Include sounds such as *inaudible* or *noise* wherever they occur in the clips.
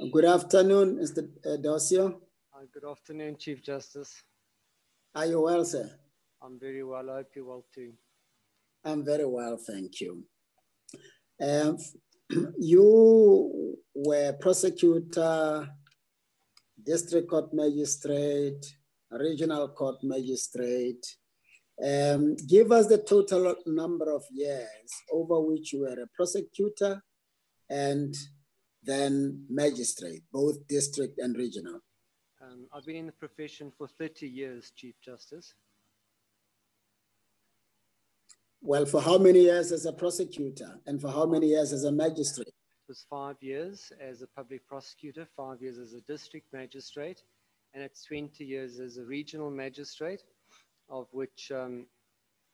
Good afternoon, Mr. uh, Dosio. Uh, good afternoon, Chief Justice. Are you well, sir? I'm very well. I hope you're well too. I'm very well, thank you. Um, *clears throat* you were prosecutor, district court magistrate, regional court magistrate. Um, give us the total number of years over which you were a prosecutor and then magistrate, both district and regional. Um, I've been in the profession for 30 years, Chief Justice. Well, for how many years as a prosecutor and for how many years as a magistrate? It was five years as a public prosecutor, five years as a district magistrate, and it's 20 years as a regional magistrate, of which um,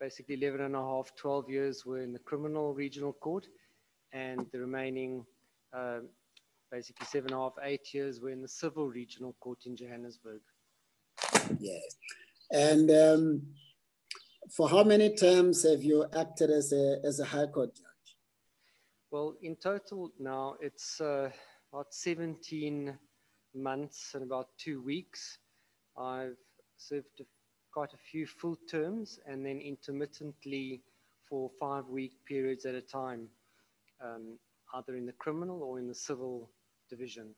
basically 11 and a half, 12 years were in the criminal regional court, and the remaining uh, basically seven and a half, eight years were in the civil regional court in Johannesburg. Yes. And um, for how many terms have you acted as a, as a High Court judge? Well, in total now it's uh, about 17 months and about two weeks. I've served quite a few full terms and then intermittently for five week periods at a time, um, either in the criminal or in the civil division.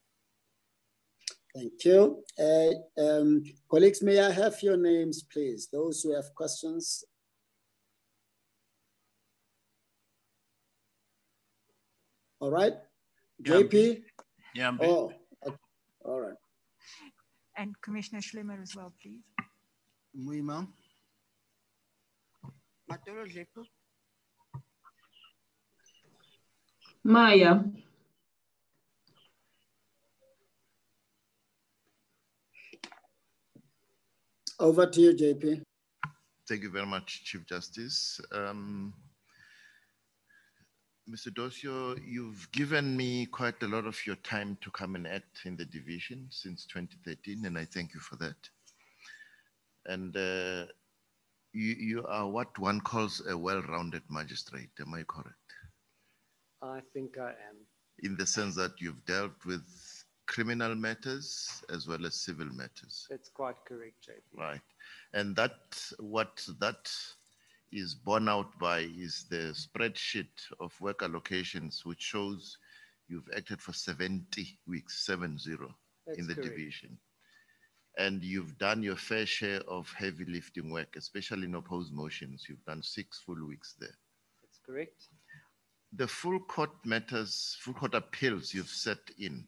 Thank you. Uh, um, colleagues, may I have your names, please? Those who have questions. All right. JP? Yeah. Oh, okay. all right. And Commissioner Schlemmer as well, please. Muima. Maya. Over to you, JP. Thank you very much, Chief Justice. Um, Mr. Dosio, you've given me quite a lot of your time to come and act in the division since 2013, and I thank you for that. And uh, you, you are what one calls a well-rounded magistrate, am I correct? I think I am. In the sense that you've dealt with criminal matters as well as civil matters. That's quite correct, JP. Right. And that what that is borne out by is the spreadsheet of work allocations, which shows you've acted for 70 weeks, seven zero, That's in the correct. division. And you've done your fair share of heavy lifting work, especially in opposed motions. You've done six full weeks there. That's correct. The full court matters, full court appeals you've set in.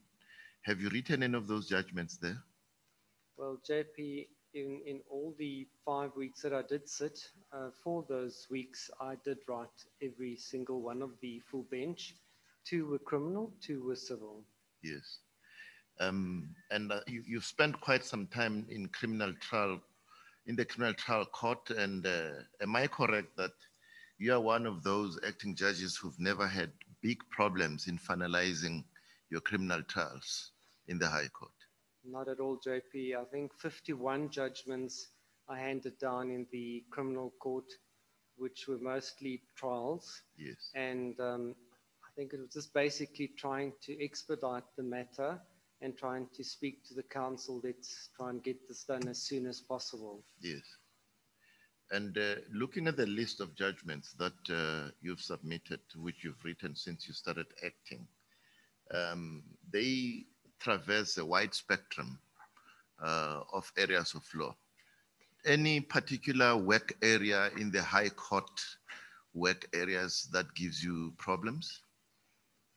Have you written any of those judgments there? Well, JP, in, in all the five weeks that I did sit, uh, for those weeks, I did write every single one of the full bench. Two were criminal, two were civil. Yes. Um, and uh, you, you've spent quite some time in criminal trial, in the criminal trial court. And uh, am I correct that you are one of those acting judges who've never had big problems in finalizing your criminal trials in the High Court? Not at all, JP. I think 51 judgments are handed down in the criminal court, which were mostly trials. Yes. And um, I think it was just basically trying to expedite the matter and trying to speak to the counsel. Let's try and get this done as soon as possible. Yes. And uh, looking at the list of judgments that uh, you've submitted, which you've written since you started acting, um, they traverse a wide spectrum uh, of areas of law. Any particular work area in the High Court work areas that gives you problems?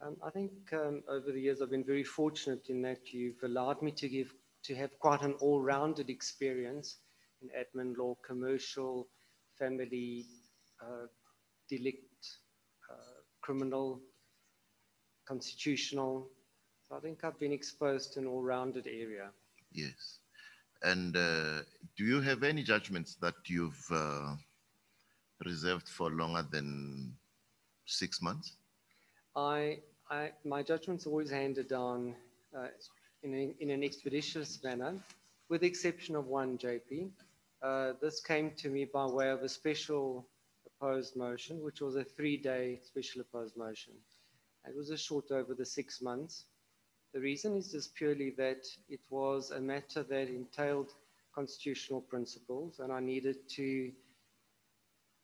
Um, I think um, over the years I've been very fortunate in that you've allowed me to give to have quite an all-rounded experience in admin law, commercial, family, uh, delict, uh, criminal, constitutional. So I think I've been exposed to an all-rounded area. Yes. And uh, do you have any judgments that you've uh, reserved for longer than six months? I, I, my judgment's are always handed down uh, in, a, in an expeditious manner, with the exception of one, JP. Uh, this came to me by way of a special opposed motion, which was a three-day special opposed motion. It was a short over the six months. The reason is just purely that it was a matter that entailed constitutional principles, and I needed to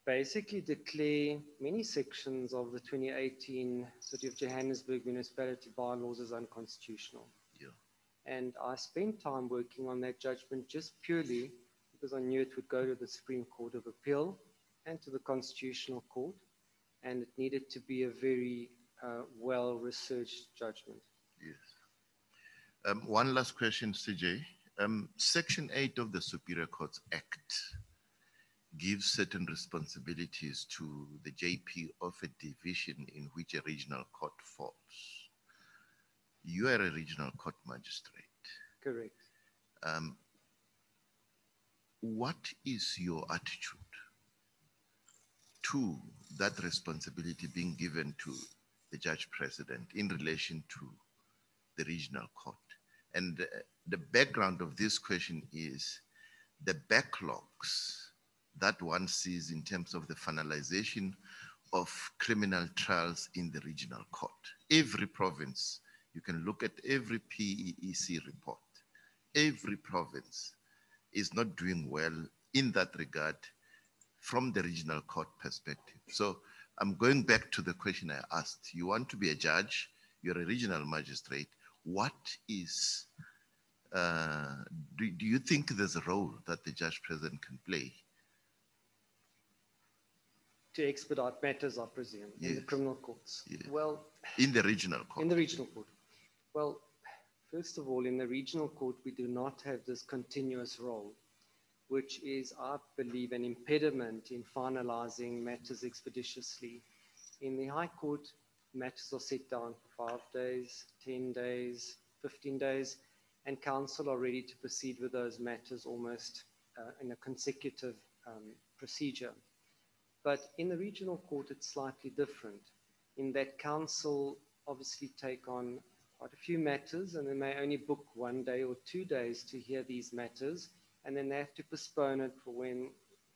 basically declare many sections of the 2018 City of Johannesburg municipality bylaws as unconstitutional. Yeah. And I spent time working on that judgment just purely because I knew it would go to the Supreme Court of Appeal and to the Constitutional Court, and it needed to be a very uh, well researched judgment. Yes. Um, one last question, CJ. Um, Section 8 of the Superior Courts Act gives certain responsibilities to the JP of a division in which a regional court falls. You are a regional court magistrate. Correct. Um, what is your attitude to that responsibility being given to the judge president in relation to the regional court? And the background of this question is the backlogs that one sees in terms of the finalization of criminal trials in the regional court. Every province, you can look at every PEEC report. Every province is not doing well in that regard from the regional court perspective. So I'm going back to the question I asked. You want to be a judge, you're a regional magistrate. What is, uh, do, do you think there's a role that the judge president can play To expedite matters, I presume, in the criminal courts. Yes. Well, in the regional court? in the regional court. Well, first of all, in the regional court, we do not have this continuous roll, which is, I believe, an impediment in finalizing matters expeditiously. In the High Court, matters are set down for five days, 10 days, 15 days, and counsel are ready to proceed with those matters almost uh, in a consecutive um, procedure. But in the regional court, it's slightly different in that counsel obviously take on quite a few matters and they may only book one day or two days to hear these matters and then they have to postpone it for when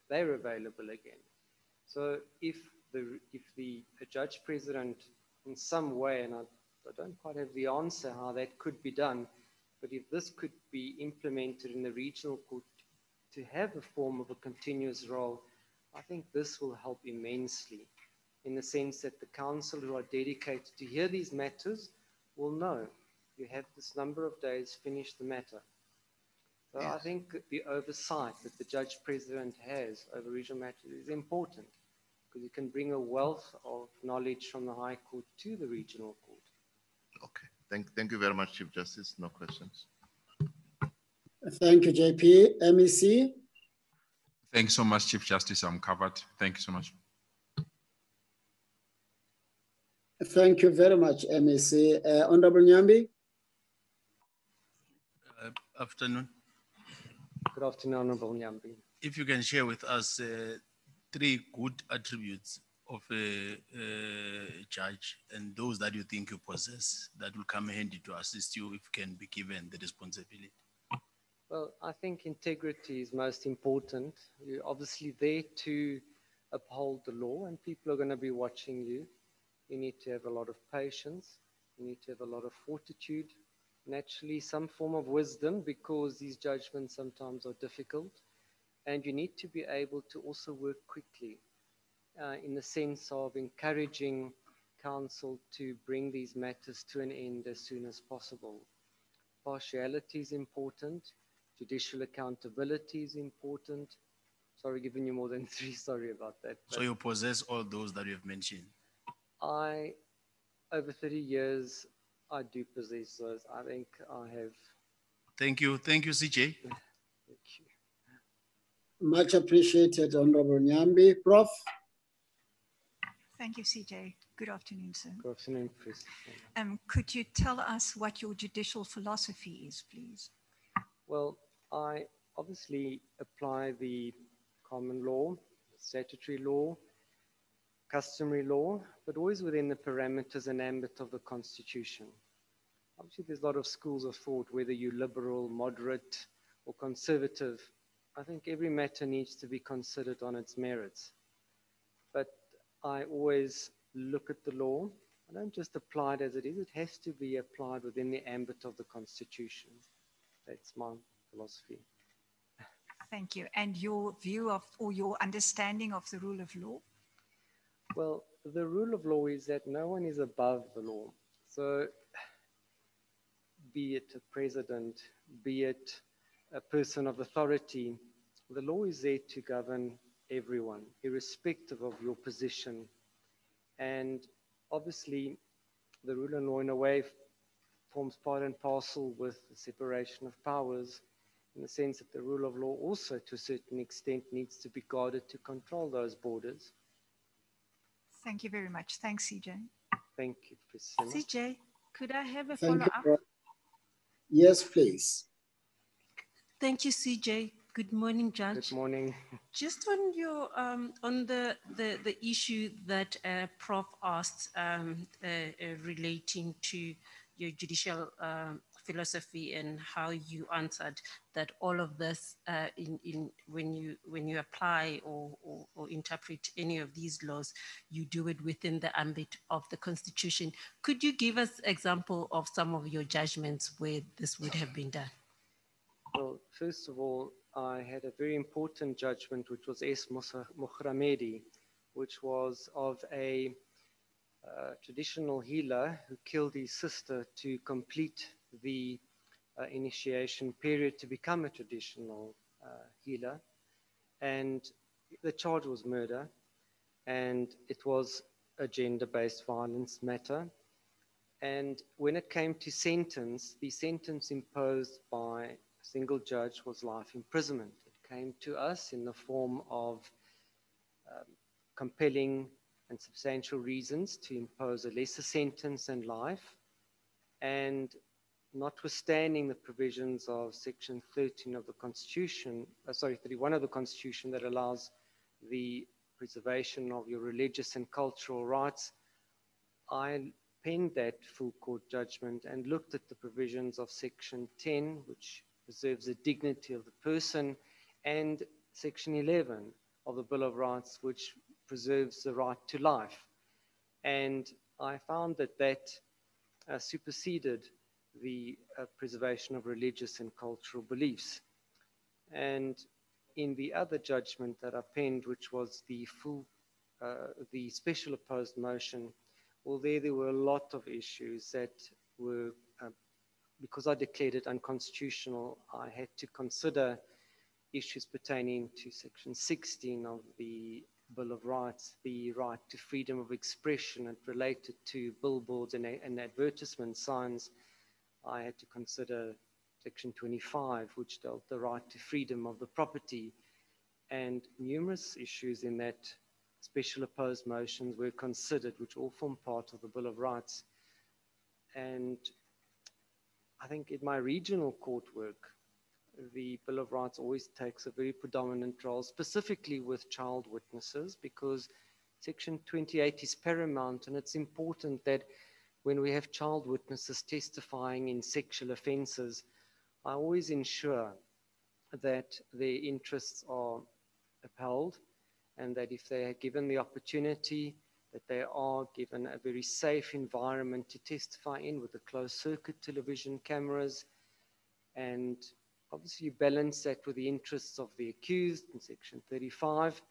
they're available again. So if the, if the judge president in some way, and I, I don't quite have the answer how that could be done, but if this could be implemented in the regional court to have a form of a continuous roll, I think this will help immensely in the sense that the counsel who are dedicated to hear these matters will know you have this number of days, finish the matter. So I think the oversight that the judge president has over regional matters is important because you can bring a wealth of knowledge from the High Court to the regional court. Okay. Thank, thank you very much, Chief Justice. No questions. Thank you, JP. MEC? Thanks so much, Chief Justice. I'm covered. Thank you so much. Thank you very much, MEC. Uh, Honorable Nyambi? Uh, Afternoon. Good afternoon, Honorable Nyambi. If you can share with us uh, three good attributes of a, a judge and those that you think you possess that will come handy to assist you if you can be given the responsibility. Well, I think integrity is most important. You're obviously there to uphold the law, and people are going to be watching you. You need to have a lot of patience. You need to have a lot of fortitude. Naturally, some form of wisdom because these judgments sometimes are difficult. And you need to be able to also work quickly uh, in the sense of encouraging counsel to bring these matters to an end as soon as possible. Partiality is important. Judicial accountability is important. Sorry, giving you more than *laughs* three. Sorry about that. So you possess all those that you have mentioned. I, over 30 years, I do possess those. I think I have. Thank you. Thank you, CJ. Thank you. Much appreciated, Honorable Nyambi. Prof? Thank you, CJ. Good afternoon, sir. Good afternoon, Chris. Um, could you tell us what your judicial philosophy is, please? Well, I obviously apply the common law, statutory law, customary law, but always within the parameters and ambit of the Constitution. Obviously, there's a lot of schools of thought, whether you're liberal, moderate, or conservative. I think every matter needs to be considered on its merits. But I always look at the law I don't just apply it as it is, it has to be applied within the ambit of the Constitution. That's my philosophy. Thank you. And your view of, or your understanding of the rule of law? Well, the rule of law is that no one is above the law. So, be it a president, be it a person of authority, the law is there to govern everyone, irrespective of your position. And obviously, the rule of law, in a way, forms part and parcel with the separation of powers, in the sense that the rule of law also, to a certain extent, needs to be guarded to control those borders. Thank you very much. Thanks, CJ. Thank you, Priscilla. CJ, could I have a follow-up? Yes, please. Thank you, CJ. Good morning, Judge. Good morning. Just on your um, on the, the the issue that uh, Prof asked um, uh, uh, relating to your judicial um, philosophy and how you answered that all of this uh, in in when you when you apply or, or or interpret any of these laws, you do it within the ambit of the Constitution. Could you give us example of some of your judgments where this would have been done? Well, first of all, I had a very important judgment, which was S. Muhramedi, which was of a uh, traditional healer who killed his sister to complete the uh, initiation period to become a traditional uh, healer. And the charge was murder, and it was a gender based violence matter. And when it came to sentence, the sentence imposed by single judge was life imprisonment. It came to us in the form of um, compelling and substantial reasons to impose a lesser sentence than life. And notwithstanding the provisions of Section 13 of the Constitution, uh, sorry, 31 of the Constitution that allows the preservation of your religious and cultural rights, I penned that full court judgment and looked at the provisions of Section 10, which preserves the dignity of the person, and Section 11 of the Bill of Rights, which preserves the right to life. And I found that that uh, superseded the uh, preservation of religious and cultural beliefs. And in the other judgment that I penned, which was the full, uh, the special opposed motion, well, there there were a lot of issues that were, uh, because I declared it unconstitutional, I had to consider issues pertaining to Section 16 of the Bill of Rights, the right to freedom of expression, and related to billboards and, and advertisement signs. I had to consider Section 25, which dealt the right to freedom of the property, and numerous issues in that special opposed motions were considered, which all form part of the Bill of Rights. And I think in my regional court work, the Bill of Rights always takes a very predominant role, specifically with child witnesses, because Section 28 is paramount, and it's important that when we have child witnesses testifying in sexual offences, I always ensure that their interests are upheld and that if they are given the opportunity, that they are given a very safe environment to testify in with the closed circuit television cameras. And obviously, you balance that with the interests of the accused in Section 35,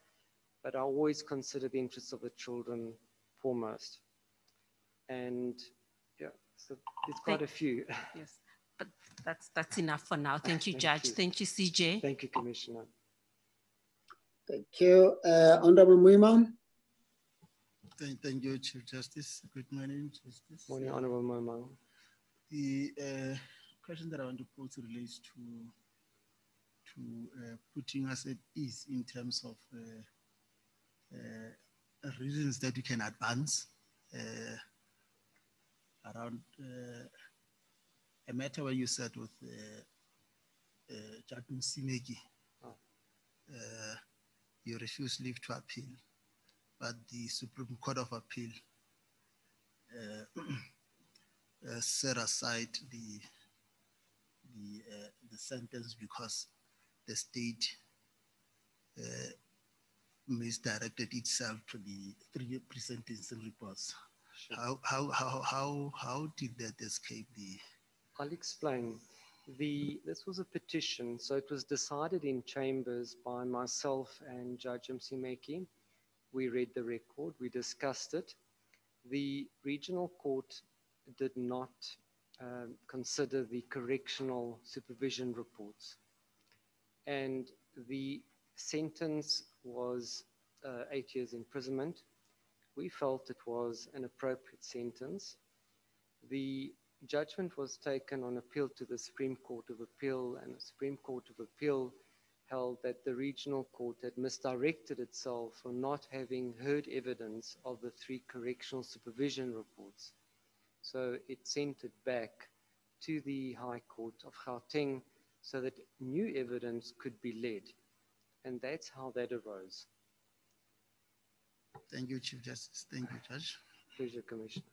but I always consider the interests of the children foremost. And yeah, so there's quite a few. *laughs* Yes, but that's that's enough for now. Thank you, Thank Judge. you. Thank you, CJ. Thank you, Commissioner. Thank you. Uh, Honorable Muiman. Thank, thank you, Chief Justice. Good morning, Justice. Morning, Honorable Momang. The uh, question that I want to pose relates to to uh, putting us at ease in terms of uh, uh, reasons that you can advance uh, around uh, a matter where you said with uh, uh, Jatun Oh. uh, you refused leave to appeal, but the Supreme Court of Appeal uh, *clears throat* uh, set aside the the uh, the sentence because the state uh, misdirected itself to the three pre-sentencing reports. Sure. How, how, how, how, how did that escape the, I'll explain. The, this was a petition, so it was decided in chambers by myself and Judge Msimeki. We read the record, we discussed it. The regional court did not um, consider the correctional supervision reports. And the sentence was uh, eight years imprisonment. We felt it was an appropriate sentence. The judgment was taken on appeal to the Supreme Court of Appeal, and the Supreme Court of Appeal held that the regional court had misdirected itself for not having heard evidence of the three correctional supervision reports. So it sent it back to the High Court of Gauteng so that new evidence could be led. And that's how that arose. thank you, Chief Justice, thank you, Judge. Pleasure, Commissioner.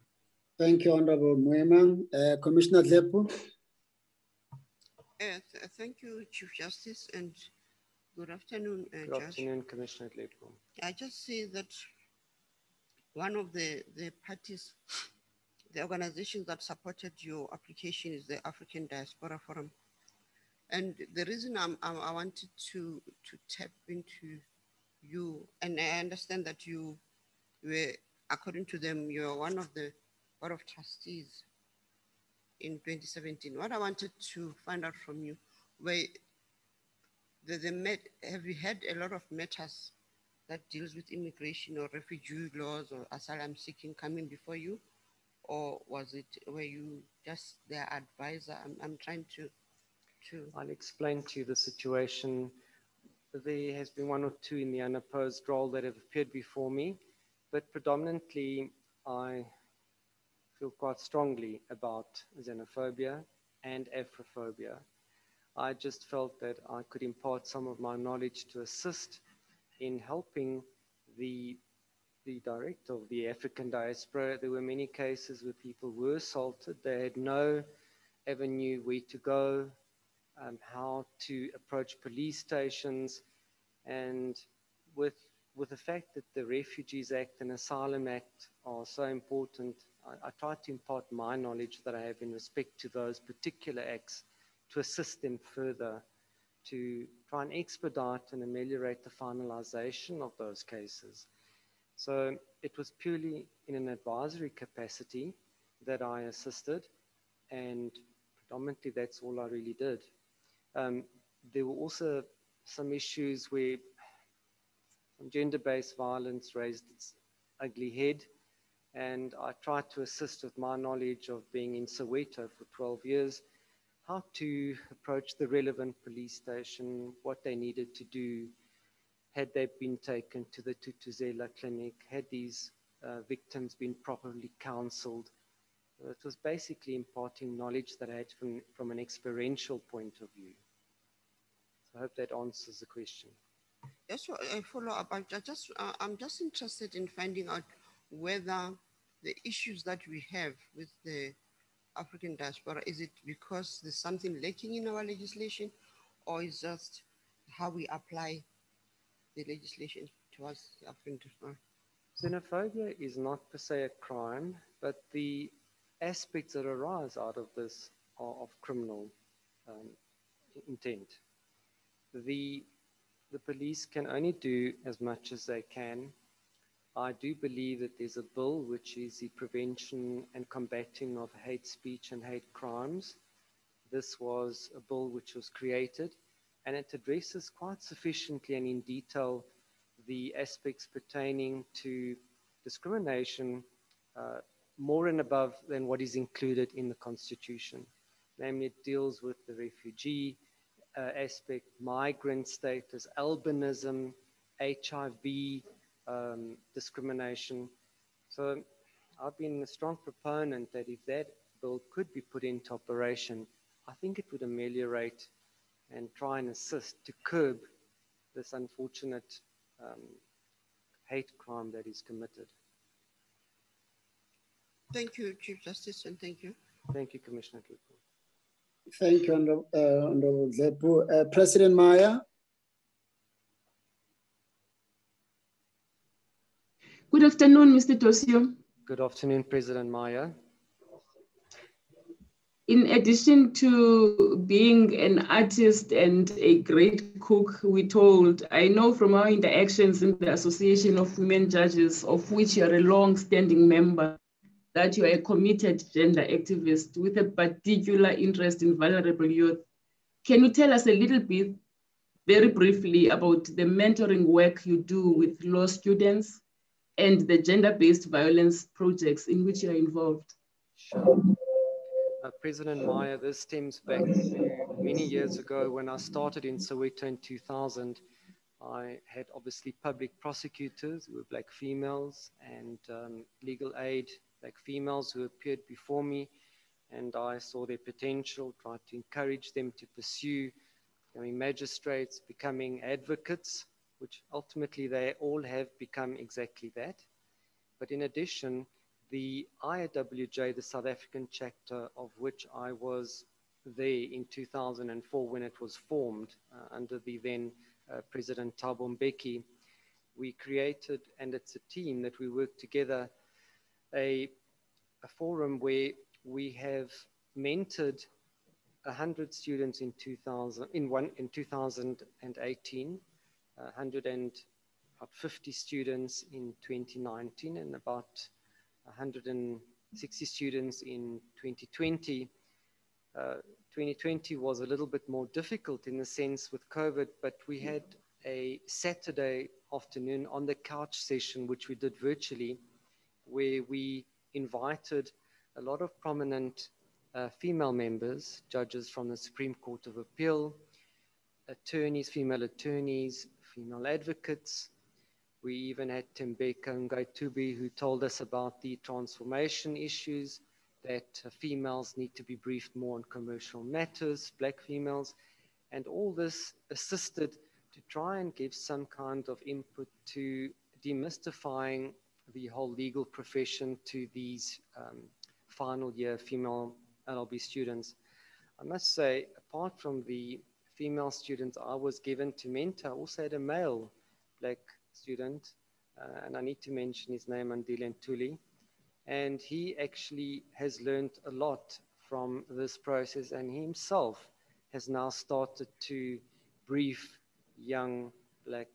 Thank you, Honorable Mwema. Uh, Commissioner Dlepu. Uh, th- Thank you, Chief Justice, and good afternoon, uh, Good Judge. afternoon, Commissioner Lepo. I just see that one of the, the parties, the organizations that supported your application is the African Diaspora Forum. And the reason I'm, I'm, I wanted to, to tap into you, and I understand that you were, according to them, you're one of the board of trustees in 2017. What I wanted to find out from you, were the, the met, have you had a lot of matters that deals with immigration or refugee laws or asylum seeking coming before you? Or was it, were you just their advisor? I'm, I'm trying to, to, I'll explain to you the situation. There has been one or two in the unopposed roll that have appeared before me, but predominantly I feel quite strongly about xenophobia and Afrophobia. I just felt that I could impart some of my knowledge to assist in helping the the director of the African diaspora. There were many cases where people were assaulted. They had no avenue where to go, um, how to approach police stations, and with with the fact that the Refugees Act and Asylum Act are so important, I, I try to impart my knowledge that I have in respect to those particular acts to assist them further to try and expedite and ameliorate the finalization of those cases. So it was purely in an advisory capacity that I assisted, and predominantly that's all I really did. Um, there were also some issues where some gender-based violence raised its ugly head, and I tried to assist with my knowledge of being in Soweto for 12 years, how to approach the relevant police station, what they needed to do, had they been taken to the Thuthuzela clinic, had these uh, victims been properly counseled. It was basically imparting knowledge that I had from, from an experiential point of view. So I hope that answers the question. just a follow up. I ju- just, uh, I'm just interested in finding out whether the issues that we have with the African diaspora, is it because there's something lacking in our legislation or is just how we apply the legislation towards the African diaspora? Xenophobia is not per se a crime, but the aspects that arise out of this are of criminal um, intent. The, the police can only do as much as they can. I do believe that there's a bill which is the prevention and combating of hate speech and hate crimes. This was a bill which was created and it addresses quite sufficiently and in detail the aspects pertaining to discrimination uh, more and above than what is included in the Constitution. Namely, it deals with the refugee uh, aspect, migrant status, albinism, HIV, um, discrimination. So I've been a strong proponent that if that bill could be put into operation, I think it would ameliorate and try and assist to curb this unfortunate um, hate crime that is committed. Thank you, Chief Justice, and thank you. Thank you, Commissioner Tlupu. Thank you, Honorable, uh, Honorable Dlepu. Uh, President Maya. Good afternoon, Mr. Dosio. Good afternoon, President Maya. In addition to being an artist and a great cook, we told, I know from our interactions in the Association of Women Judges, of which you are a long-standing member, that you are a committed gender activist with a particular interest in vulnerable youth. Can you tell us a little bit, very briefly, about the mentoring work you do with law students and the gender-based violence projects in which you are involved? Sure. Uh, President Maya, this stems back many years ago when I started in Soweto in 2000. I had obviously public prosecutors who were black females and um, legal aid black females who appeared before me, and I saw their potential, tried to encourage them to pursue becoming magistrates, becoming advocates, which ultimately they all have become exactly that. But in addition, the IAWJ, the South African chapter of which I was there in 2004 when it was formed uh, under the then uh, President Thabo Mbeki, we created, and it's a team that we work together, a, a forum where we have mentored 100 students in 2000 in one in 2018 150 students in 2019 and about 160 students in 2020. Uh, 2020 was a little bit more difficult in the sense with COVID, but we had a Saturday afternoon on the couch session, which we did virtually, where we invited a lot of prominent uh, female members, judges from the Supreme Court of Appeal, attorneys, female attorneys, female advocates, we even had Tembeka Ngcukaitobi who told us about the transformation issues that uh, females need to be briefed more on commercial matters, black females, and all this assisted to try and give some kind of input to demystifying the whole legal profession to these um, final year female LLB students. I must say, apart from the female students I was given to mentor, I also had a male black student, uh, and I need to mention his name, Andile Ntuli. And he actually has learned a lot from this process, and he himself has now started to brief young black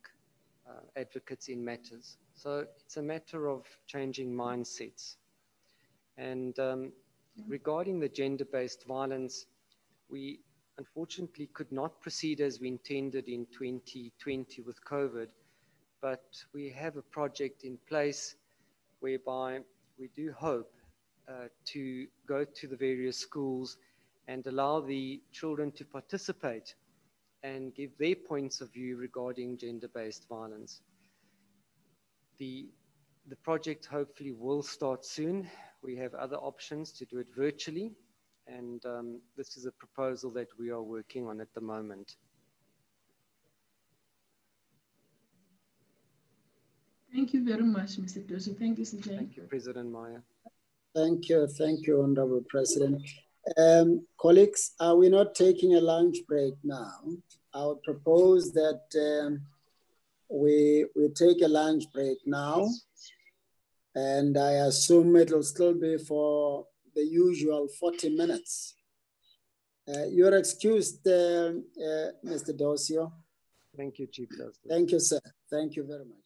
uh, advocates in matters. So it's a matter of changing mindsets. And um, regarding the gender based violence, we unfortunately could not proceed as we intended in 2020 with COVID but we have a project in place whereby we do hope uh, to go to the various schools and allow the children to participate and give their points of view regarding gender-based violence. The, the project hopefully will start soon. We have other options to do it virtually, and um, this is a proposal that we are working on at the moment. Thank you very much, Mr. Dosio. Thank you, CJ. Thank you, President Maya. Thank you. Thank you, Honorable President. Um, colleagues, are we not taking a lunch break now? I would propose that um, we, we take a lunch break now. And I assume it'll still be for the usual 40 minutes. Uh, you're excused, uh, uh, Mr. Dosio. Thank you, Chief Justice. Thank you, sir. Thank you very much.